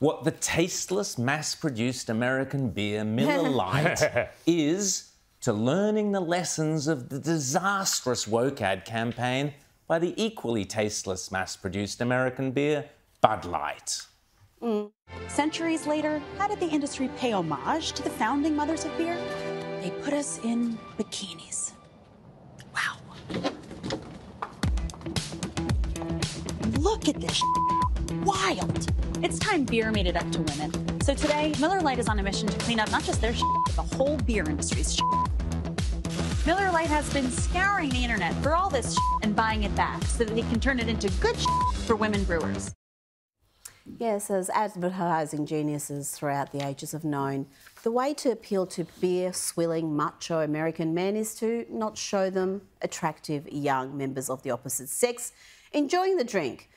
what the tasteless, mass produced American beer Miller Lite is to learning the lessons of the disastrous woke ad campaign by the equally tasteless, mass produced American beer Bud Light. Mm. Centuries later, how did the industry pay homage to the founding mothers of beer? They put us in bikinis. Wow. Look at this. Wild. It's time beer made it up to women. So today, Miller Lite is on a mission to clean up not just their shit, but the whole beer industry's shit. Miller Lite has been scouring the internet for all this and buying it back so that they can turn it into good for women brewers. Yes, as advertising geniuses throughout the ages have known, the way to appeal to beer swilling macho American men is to not show them attractive young members of the opposite sex enjoying the drink